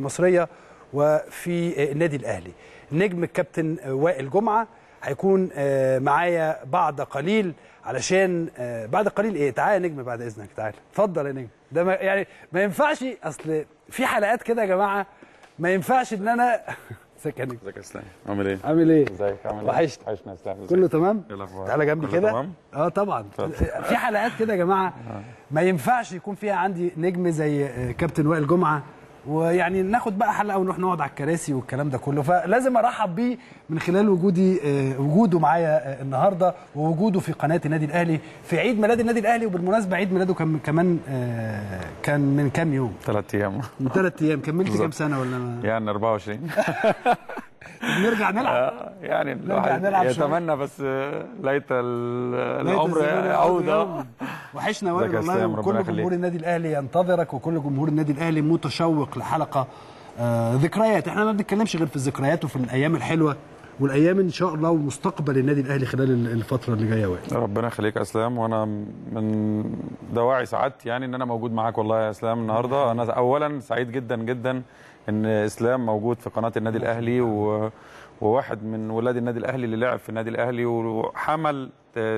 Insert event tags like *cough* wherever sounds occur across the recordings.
المصرية وفي النادي الأهلي. نجم الكابتن وائل جمعة هيكون معايا بعد قليل علشان بعد قليل إيه؟ تعالى يا نجم بعد إذنك تعالى اتفضل يا نجم. ده ما يعني ما ينفعش أصل في حلقات كده يا جماعة ما ينفعش إن أنا *laughs* ازيك يا نجم؟ ازيك يا اسلام؟ عامل إيه؟ عامل إيه؟ ازيك؟ عامل إيه؟ وحشت وحشنا يا اسلام؟ كله تمام؟ إيه الأخبار؟ تعالى جنبي كده. آه طبعا. في حلقات كده يا جماعة ما ينفعش يكون فيها عندي نجم زي كابتن وائل جمعة ويعني ناخد بقى حلقة ونروح نقعد على الكراسي والكلام ده كله. فلازم أرحب بيه من خلال وجودي آه، وجوده معايا آه، النهارده ووجوده في قناة النادي الأهلي في عيد ميلاد النادي الأهلي وبالمناسبة عيد ميلاده كان كمان آه، كان من كام يوم؟ ثلاث أيام. من ثلاث أيام. كملت كام. سنة ولا ما يعني 24 *laughs* نرجع نلعب. يعني الواحد نلعب شوية. يتمنى بس ليت ال- ليت العمر يوما. وحشنا يا والله وكل. جمهور النادي الأهلي ينتظرك وكل جمهور النادي الأهلي متشوق لحلقة آه ذكريات. إحنا ما بنتكلمش غير في الذكريات وفي الأيام الحلوة والأيام إن شاء الله ومستقبل النادي الأهلي خلال ال- الفترة اللي جاية وائل. ربنا يخليك يا اسلام. وأنا من دواعي سعادتي يعني إن أنا موجود معاك والله يا اسلام النهارده. أنا اولا سعيد جدا جدا إن اسلام موجود في قناة النادي الأهلي و وواحد من ولاد النادي الأهلي اللي لعب في النادي الأهلي وحمل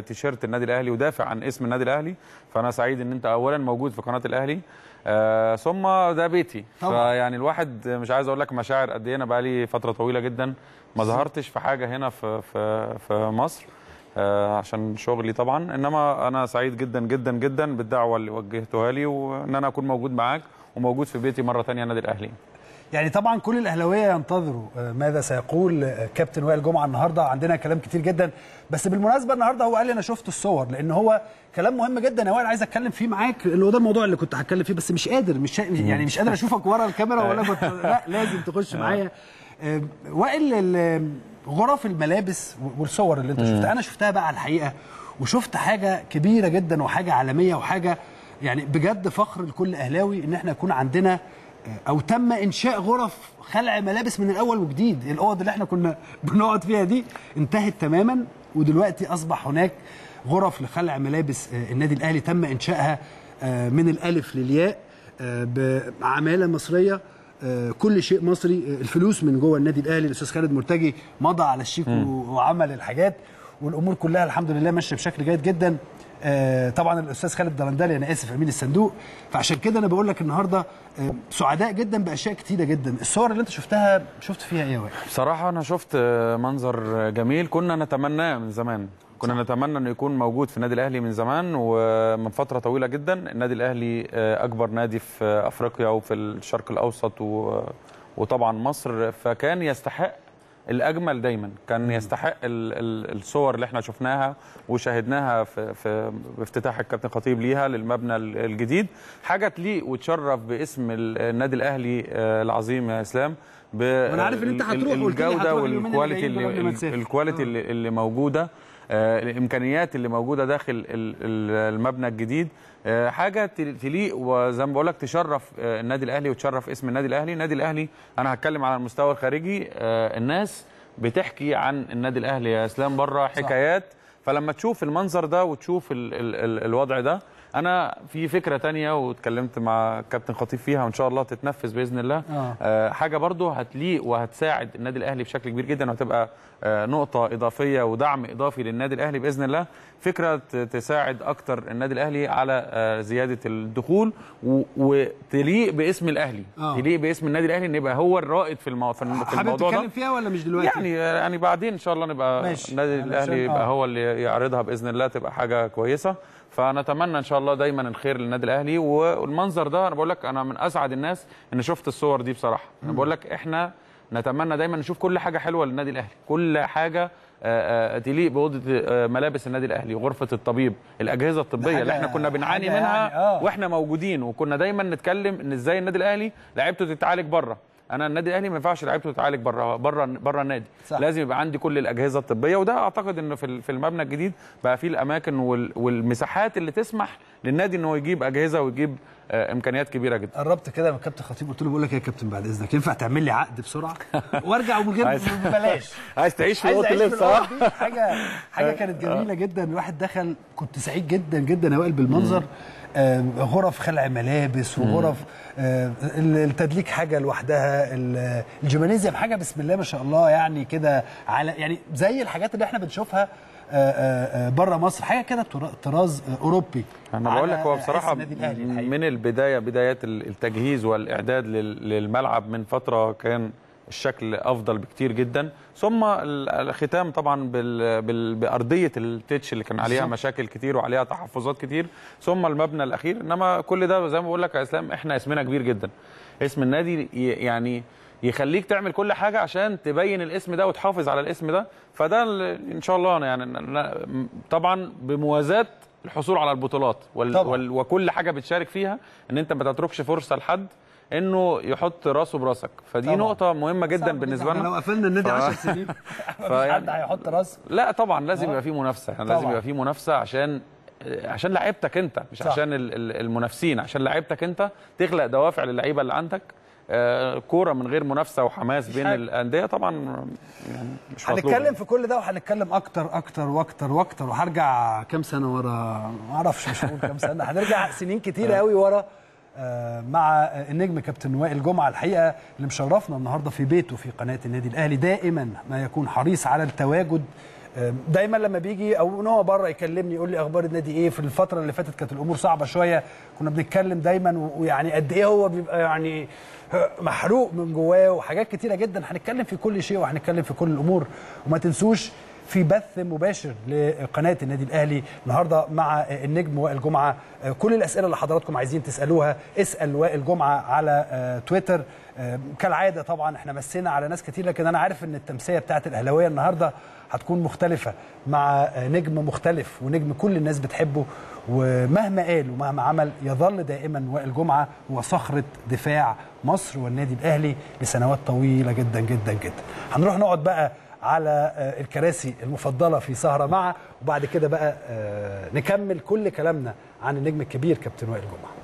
تيشيرت النادي الأهلي ودافع عن اسم النادي الأهلي. فأنا سعيد إن أنت اولا موجود في قناة الأهلي. آه ثم ده بيتي. فيعني الواحد مش عايز أقول لك مشاعر قد إيه أنا بقالي فترة طويلة جدا ما ظهرتش في حاجة هنا في في في مصر آه، عشان شغلي طبعا. إنما أنا سعيد جدا جدا جدا بالدعوة اللي وجهتوها لي وإن أنا أكون موجود معاك وموجود في بيتي مرة ثانية النادي الأهلي. يعني طبعا كل الأهلاوية ينتظروا آه، ماذا سيقول آه، كابتن وائل جمعة النهارده. عندنا كلام كتير جدا. بس بالمناسبة النهارده هو قال لي أنا شفت الصور لأن هو كلام مهم جدا. يا وائل عايز أتكلم فيه معاك اللي هو ده الموضوع اللي كنت هتكلم فيه بس مش قادر مش. يعني مش قادر أشوفك ورا الكاميرا ولا كنت *laughs* لا لازم تخش معايا. آه، وائل ال- غرف الملابس والصور اللي أنت شفتها. أنا شفتها بقى على الحقيقة وشفت حاجة كبيرة جدا وحاجة عالمية وحاجة يعني بجد فخر لكل أهلاوي إن إحنا يكون عندنا أو تم إنشاء غرف خلع ملابس من الأول وجديد. الأوض اللي إحنا كنا *laughs* بنقعد فيها دي؟ انتهت تماما ودلوقتي أصبح هناك غرف لخلع ملابس آه، النادي الأهلي تم انشائها آه، من الألف للياء آه، بعمالة مصرية آه، كل شيء مصري آه، الفلوس من جوه النادي الأهلي. الأستاذ خالد مرتجي مضى على الشيك وعمل الحاجات والأمور كلها الحمد لله ماشية بشكل جيد جدا. آه، طبعا الأستاذ خالد درندلي أنا آسف أمين الصندوق. فعشان كده أنا بقول لك النهارده آه، سعداء جدا بأشياء كتيرة جدا. الصور اللي أنت شفتها شفت فيها إيه يا وائل؟ بصراحة أنا شفت منظر جميل. كنا نتمناه من زمان. كنا نتمنى إنه يكون موجود في النادي الأهلي من زمان ومن فترة طويلة جدا النادي الأهلي أكبر نادي في أفريقيا وفي الشرق الأوسط و- وطبعا مصر. فكان يستحق الأجمل دايما كان يستحق ال- ال- الصور اللي إحنا شفناها وشاهدناها في في بافتتاح الكابتن خطيب ليها للمبنى ال- الجديد حاجة تليق وتشرف باسم ال- النادي الأهلي آه، العظيم يا إسلام ب وأنا عارف إن أنت هتروح، الجودة اللي وال quality ما اللي تسافر. ال quality آه. اللي, اللي موجودة الإمكانيات اللي موجودة داخل ال- ال- المبنى الجديد. آه، حاجة تل- تليق وزي ما بقول لك تشرف آه، النادي الأهلي وتشرف اسم النادي الأهلي. النادي الأهلي أنا هتكلم على المستوى الخارجي آه، الناس بتحكي عن النادي الأهلي يا إسلام بره حكايات. فلما تشوف المنظر ده وتشوف ال ال ال الوضع ده أنا في فكرة تانية واتكلمت مع كابتن خطيب فيها وإن شاء الله تتنفذ بإذن الله آه. آه، حاجة برضو هتليق وهتساعد النادي الأهلي بشكل كبير جدا وهتبقى آه، نقطة إضافية ودعم إضافي للنادي الأهلي بإذن الله فكرة تساعد أكتر النادي الأهلي على آه، زيادة الدخول وتليق باسم الأهلي آه. تليق باسم النادي الأهلي إن يبقى هو الرائد في المو... في الموضوع تتكلم ده فيها ولا مش دلوقتي يعني يعني بعدين إن شاء الله نبقى ماشي. النادي علشان- الأهلي يبقى آه. هو اللي يعرضها بإذن الله تبقى حاجة كويسة فنتمنى إن شاء الله دايما الخير للنادي الأهلي. والمنظر ده أنا بقول لك أنا من أسعد الناس إن شفت الصور دي بصراحة. أنا بقول لك إحنا نتمنى دايما نشوف كل حاجة حلوة للنادي الأهلي. كل حاجة آه، آه، تليق بأوضة آه، ملابس النادي الأهلي غرفة الطبيب الأجهزة الطبية اللي إحنا كنا بنعاني منها يعني، آه. وإحنا موجودين. وكنا دايما نتكلم إن إزاي النادي الأهلي لعيبته تتعالج بره. أنا النادي الاهلي ما ينفعش لعيبته تتعالج بره بره بره النادي. صح. لازم يبقى عندي كل الاجهزه الطبيه وده اعتقد انه في ال- في المبنى الجديد بقى فيه الاماكن وال- والمساحات اللي تسمح للنادي إن هو يجيب أجهزة ويجيب آه، إمكانيات كبيرة جدا. قربت كده من كابتن خطيب قلت له بقول لك يا كابتن بعد إذنك ينفع تعمل لي عقد بسرعة؟ *laughs* وأرجع ومن غير ببلاش. عايز تعيش في أوضة اللبس صح؟ حاجة حاجة كانت *laughs* جميلة جدا. الواحد دخل كنت سعيد جدا جدا يا وائل بالمنظر. آه، غرف خلع ملابس وغرف آه، التدليك حاجة لوحدها ال- الجيمانيزيوم حاجة بسم الله ما شاء الله يعني كده على يعني زي الحاجات اللي إحنا بنشوفها بره مصر حاجة كده طر- طراز آه، أوروبي أنا بقول لك هو بصراحة. من البداية بدايات ال- التجهيز والإعداد لل- للملعب من فترة كان الشكل أفضل بكتير جدا. ثم ال- الختام طبعا بال بال بأرضية التتش اللي كان عليها. مشاكل كتير وعليها تحفظات كتير. ثم المبنى الأخير. إنما كل ده زي ما بقول لك يا إسلام إحنا اسمنا كبير جدا. اسم النادي ي- يعني يخليك تعمل كل حاجة عشان تبين الاسم ده وتحافظ على الاسم ده. فده إن شاء الله يعني طبعا بموازاة الحصول على البطولات وال. وال وكل حاجة بتشارك فيها. إن أنت ما تتركش فرصة لحد. انه يحط راسه براسك. فدي طبعاً. نقطة مهمة جدا بالنسبة إحنا لو لنا قفلنا النادي ف- 10 سنين. *laughs* *laughs* مفيش حد هيحط راسه. لا طبعا لازم. يبقى في منافسة. يعني لازم. يبقى في منافسة عشان عشان لعيبتك انت مش صح. عشان ال- ال- المنافسين. عشان لعيبتك انت تخلق دوافع للعيبة اللي عندك. آه، كورة من غير منافسة وحماس بين حاجة. الأندية طبعا يعني مش مطلوب. هنتكلم في كل ده وهنتكلم أكتر أكتر وأكتر وأكتر. وهرجع كام سنة ورا؟ ما أعرفش مش هقول كام سنة. هنرجع سنين كتيرة *laughs* قوي ورا. آه، مع النجم كابتن وائل جمعة الحقيقة اللي مشرفنا النهارده في بيته في قناة النادي الأهلي. دائما ما يكون حريص على التواجد. آه، دايما لما بيجي أو إن هو بره يكلمني يقول لي أخبار النادي إيه في الفترة اللي فاتت كانت الأمور صعبة شوية. كنا بنتكلم دايما ويعني قد إيه هو بيبقى يعني محروق من جواه وحاجات كتيرة جدا. هنتكلم في كل شيء وهنتكلم في كل الأمور. وما تنسوش في بث مباشر لقناة النادي الأهلي النهارده مع النجم وائل جمعة. كل الأسئلة اللي حضراتكم عايزين تسألوها اسأل وائل جمعة على آه، تويتر. آه، كالعادة طبعا إحنا مسينا على ناس كتير لكن أنا عارف إن التمثيله بتاعت الأهلاوية النهارده هتكون مختلفة مع آه، نجم مختلف ونجم كل الناس بتحبه. ومهما قال ومهما عمل يظل دائما وائل جمعة هو صخرة دفاع مصر والنادي الأهلي لسنوات طويلة جدا جدا جدا. هنروح نقعد بقى على آه، الكراسي المفضلة في سهرة معه. وبعد كده بقى آه، نكمل كل كلامنا عن النجم الكبير كابتن وائل جمعة.